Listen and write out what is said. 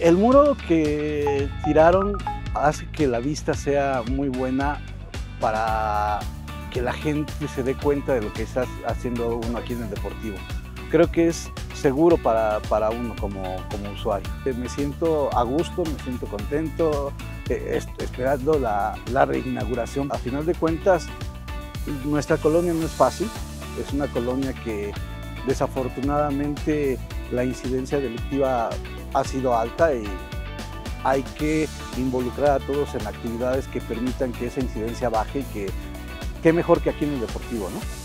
El muro que tiraron hace que la vista sea muy buena para que la gente se dé cuenta de lo que está haciendo uno aquí en el Deportivo. Creo que es seguro para, para uno como, como, usuario. Me siento a gusto, me siento contento, eh, esperando la, la reinauguración. A final de cuentas, nuestra colonia no es fácil, es una colonia que desafortunadamente la incidencia delictiva ha sido alta y hay que involucrar a todos en actividades que permitan que esa incidencia baje y que qué mejor que aquí en el Deportivo, ¿no?